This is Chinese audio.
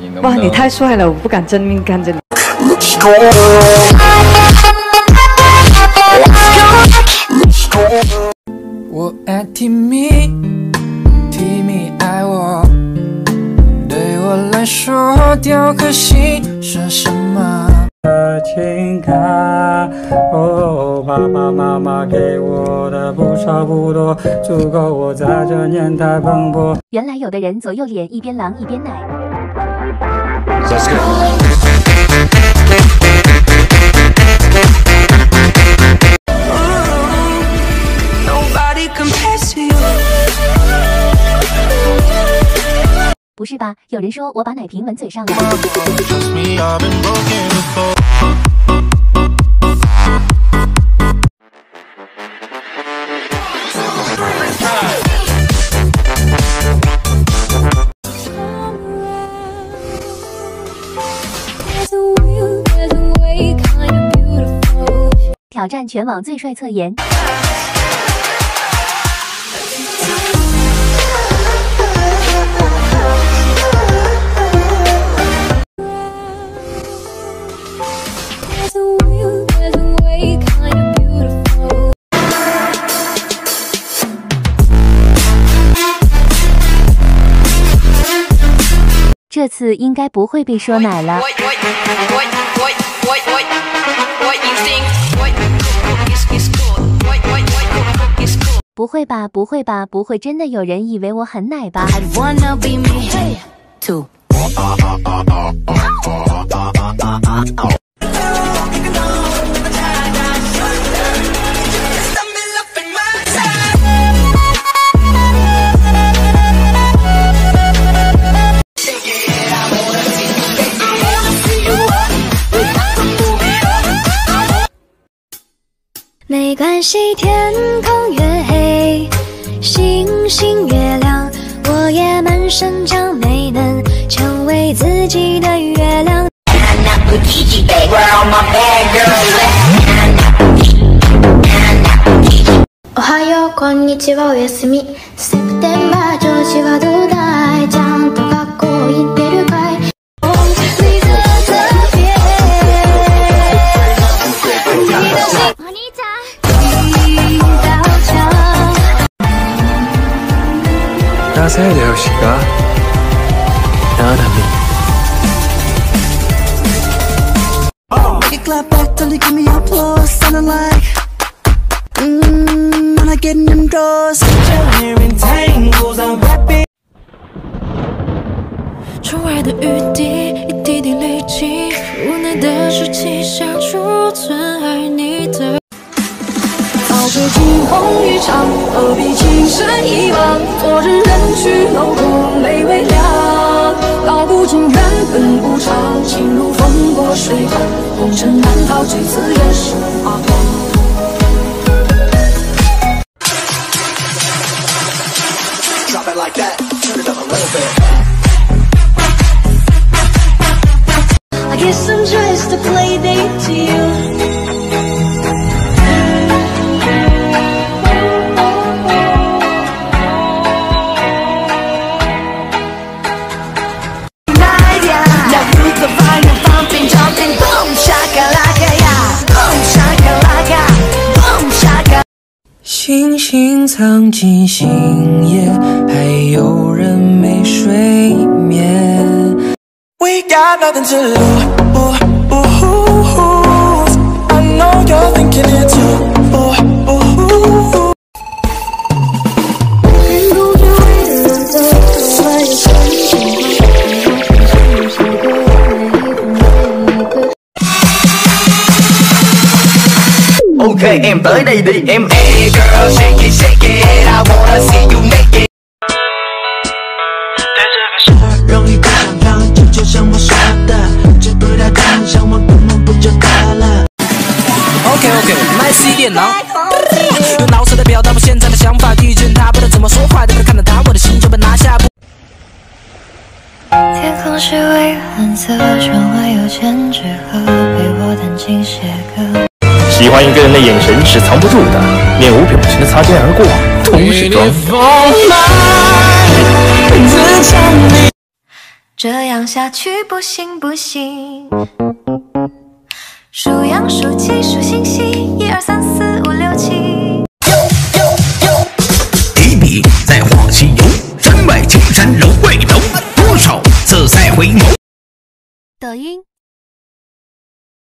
你能哇，你太帅了，我不敢正面看着你。我爱提米，提米爱我。对我来说，雕刻心是什么？情卡，哦，爸爸妈妈给我的不少不多，足够我在这年代奔波。原来有的人左右脸一边狼一边奶。不是吧？有人说我把奶瓶吻嘴上了。挑战全网最帅侧颜。这次应该不会被说奶了。不会吧，不会吧，不会真的有人以为我很奶吧？没关系，天空星星越亮，我也满身强，没能成为自己的月亮。おはよう、こんにちは、おやすみ。セプテンバー、調子はどうだい 窗外的雨滴，一滴滴累积，无奈的湿气像储存爱你的，早知惊鸿一场。Like that, turn it up a little bit. I guess I'm just a play date to you. 星星藏进星夜，还有人没睡眠。We got nothing to lose. I know you're thinking it too. Ok em tới đây đi em Hey girl shake it shake it I wanna see you naked 容易过常常，这就像我说的，知不道他像我根本不就得了。OK OK，麦 C 电脑，用脑色来表达我现在的想法。遇见他，不知怎么说话，但是看到他，我的心就被拿下。天空是蔚蓝色，窗外有千纸鹤陪我弹琴写歌。喜欢一个人的眼神是藏不住的，面无表情的擦肩而过，都是装的。这样下去不行不行。数羊数鸡数星星，一二三四五六七。提笔在画西游，山外青山楼外楼，多少次再回眸。抖音